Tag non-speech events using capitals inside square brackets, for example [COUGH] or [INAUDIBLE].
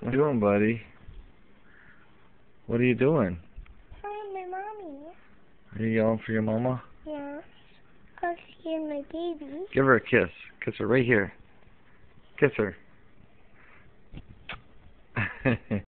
What are you doing, buddy? What are you doing? Hi, my mommy. Are you yelling for your mama? Yeah. Oh, she's my baby. Give her a kiss. Kiss her right here. Kiss her. [LAUGHS]